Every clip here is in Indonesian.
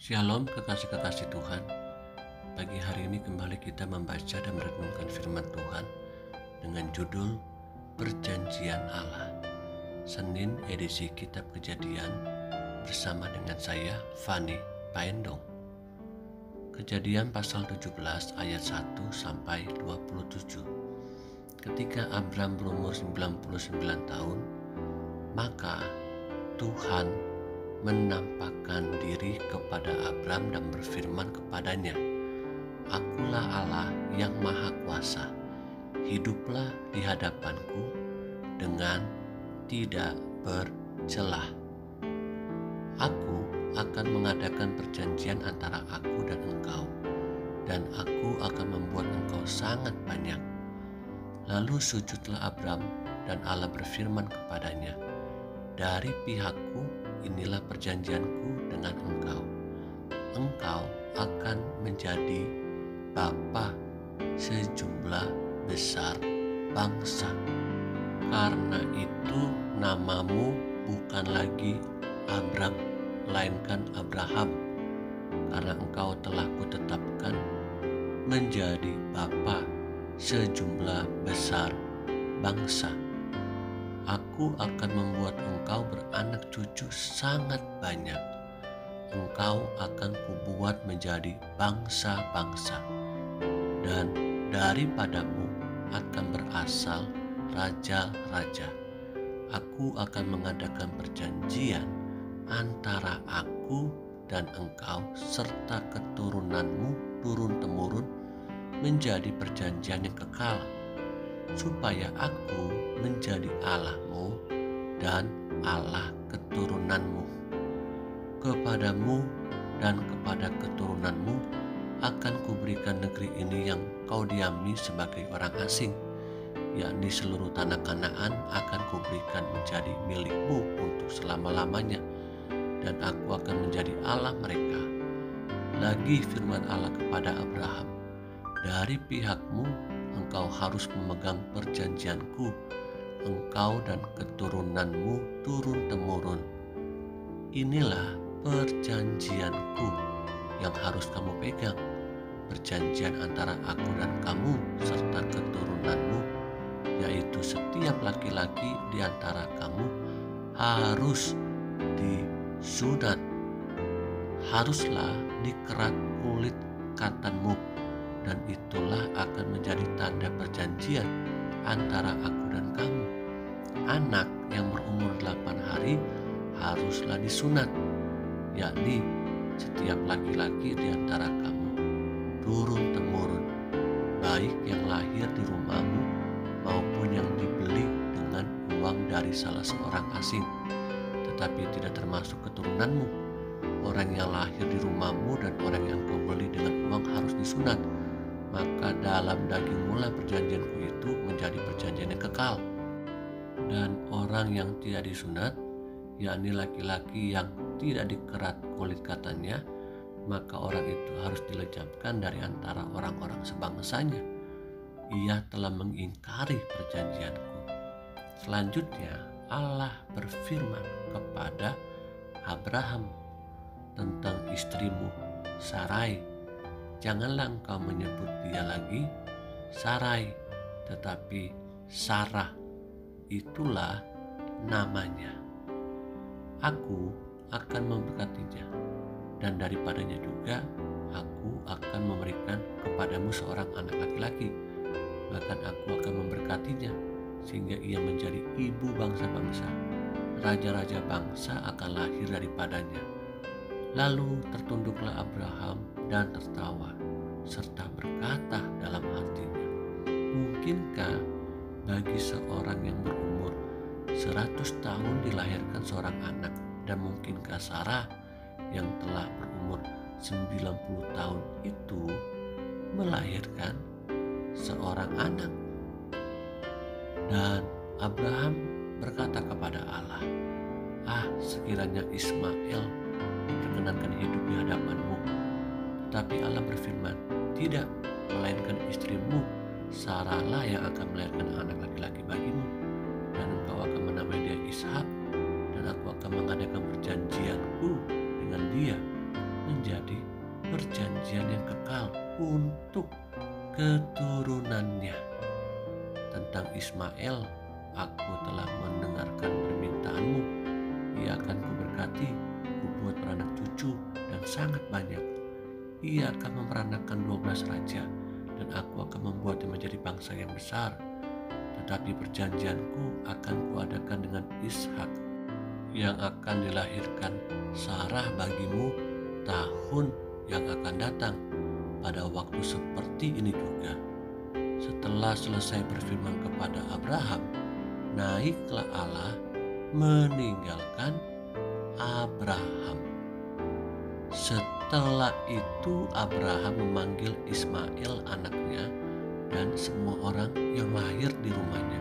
Shalom kekasih-kekasih Tuhan. Pagi hari ini kembali kita membaca dan merenungkan firman Tuhan Dengan judul Perjanjian Allah. Senin edisi Kitab Kejadian Bersama dengan saya Fani Paendong. Kejadian pasal 17 ayat 1 sampai 27 Ketika Abram berumur 99 tahun Maka Tuhan menampakkan diri kepada Abram dan berfirman kepadanya, Akulah Allah yang maha kuasa, hiduplah di hadapanku dengan tidak bercelah. Aku akan mengadakan perjanjian antara aku dan engkau, dan aku akan membuat engkau sangat banyak. Lalu sujudlah Abram dan Allah berfirman kepadanya, Dari pihakku inilah perjanjianku dengan engkau. Engkau akan menjadi bapa sejumlah besar bangsa. Karena itu namamu bukan lagi Abram, melainkan Abraham. Karena engkau telah kutetapkan menjadi bapa sejumlah besar bangsa aku akan membuat engkau beranak cucu sangat banyak. Engkau akan kubuat menjadi bangsa-bangsa, dan daripadamu akan berasal raja-raja. Aku akan mengadakan perjanjian antara aku dan engkau serta keturunanmu turun-temurun menjadi perjanjian yang kekal supaya aku menjadi Allahmu dan Allah keturunanmu. Kepadamu dan kepada keturunanmu akan kuberikan negeri ini yang kau diami sebagai orang asing, yakni seluruh tanah Kanaan akan kuberikan menjadi milikmu untuk selama-lamanya, dan aku akan menjadi Allah mereka. Lagi firman Allah kepada Abraham, dari pihakmu engkau harus memegang perjanjianku, engkau dan keturunanmu turun-temurun. Inilah perjanjianku yang harus kamu pegang, perjanjian antara aku dan kamu serta keturunanmu, yaitu setiap laki-laki di antara kamu harus disunat. Haruslah dikerat kulit katanmu dan itulah akan menjadi tanda perjanjian antara aku dan kamu. Anak yang berumur delapan hari haruslah disunat, yakni setiap laki-laki di antara kamu turun-temurun, baik yang lahir di rumahmu maupun yang dibeli dengan uang dari salah seorang asing, tetapi tidak termasuk keturunanmu. Orang yang lahir di rumahmu dan orang yang kau beli dengan uang harus disunat maka dalam daging mula perjanjianku itu menjadi perjanjian yang kekal. Dan orang yang tidak disunat, yakni laki-laki yang tidak dikerat kulit katanya, maka orang itu harus dilecapkan dari antara orang-orang sebangsanya. Ia telah mengingkari perjanjianku. Selanjutnya, Allah berfirman kepada Abraham tentang istrimu Sarai janganlah engkau menyebut dia lagi Sarai, tetapi Sarah. Itulah namanya. Aku akan memberkatinya, dan daripadanya juga aku akan memberikan kepadamu seorang anak laki-laki. Bahkan aku akan memberkatinya, sehingga ia menjadi ibu bangsa-bangsa. Raja-raja bangsa akan lahir daripadanya Lalu tertunduklah Abraham dan tertawa, serta berkata dalam hatinya, Mungkinkah bagi seorang yang berumur seratus tahun dilahirkan seorang anak dan mungkinkah Sarah yang telah berumur 90 tahun itu melahirkan seorang anak? Dan Abraham berkata kepada Allah, Ah sekiranya Ismail diperkenankan hidup di hadapanmu. Tetapi Allah berfirman, tidak, melainkan istrimu, Sarahlah yang akan melahirkan anak laki-laki bagimu. Dan engkau akan menamai dia Ishak, dan aku akan mengadakan perjanjianku dengan dia menjadi perjanjian yang kekal untuk keturunannya. Tentang Ismail, aku telah mendengarkan permintaanmu. Ia akan kuberkati, kubuat beranak cucu dan sangat banyak. Ia akan memperanakan dua belas raja, dan aku akan membuatnya menjadi bangsa yang besar. Tetapi perjanjianku akan kuadakan dengan Ishak yang akan dilahirkan Sarah bagimu tahun yang akan datang pada waktu seperti ini juga. Setelah selesai berfirman kepada Abraham, naiklah Allah meninggalkan Abraham. Setelah itu Abraham memanggil Ismail anaknya dan semua orang yang lahir di rumahnya,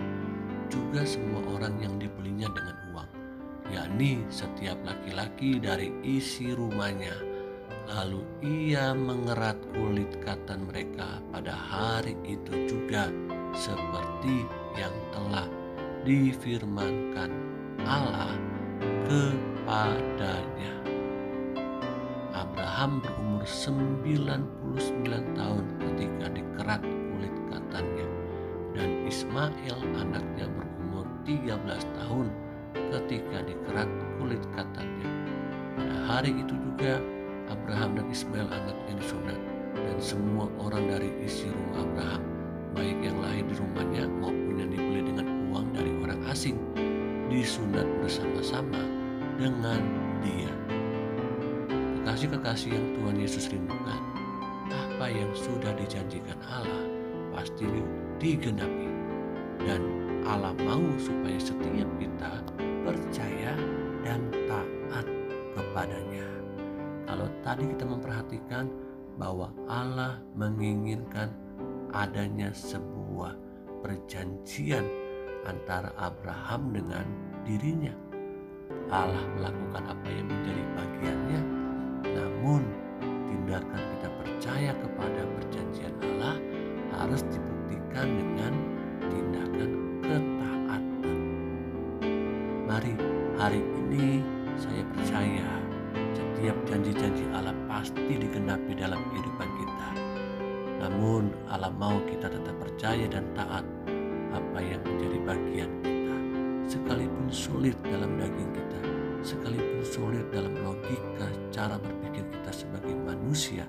juga semua orang yang dibelinya dengan uang, yakni setiap laki-laki dari isi rumahnya Lalu ia mengerat kulit katan mereka pada hari itu juga seperti yang telah difirmankan Allah kepadanya. Abraham berumur 99 tahun ketika dikerat kulit katannya dan Ismail anaknya berumur 13 tahun ketika dikerat kulit katannya. Pada hari itu juga Abraham dan Ismail anaknya disunat dan semua orang dari isi rumah Abraham baik yang lahir di rumahnya maupun yang dibeli dengan uang dari orang asing disunat bersama-sama dengan dia. Kekasih-kekasih yang Tuhan Yesus rindukan, apa yang sudah dijanjikan Allah pasti digenapi. Dan Allah mau supaya setiap kita percaya dan taat kepadanya. Kalau tadi kita memperhatikan bahwa Allah menginginkan adanya sebuah perjanjian antara Abraham dengan dirinya. Allah melakukan apa yang menjadi bagiannya, namun tindakan kita percaya kepada perjanjian Allah harus dibuktikan dengan tindakan ketaatan. Mari hari ini saya percaya setiap janji-janji Allah pasti digenapi dalam kehidupan kita. Namun Allah mau kita tetap percaya dan taat apa yang menjadi bagian kita. Sekalipun sulit dalam daging kita, sekalipun sulit dalam logika cara berpikir kita sebagai manusia,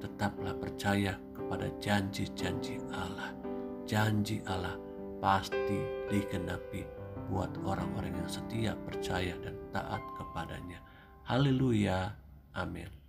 tetaplah percaya kepada janji-janji Allah. Janji Allah pasti digenapi buat orang-orang yang setia, percaya, dan taat kepadanya. Haleluya. Amin.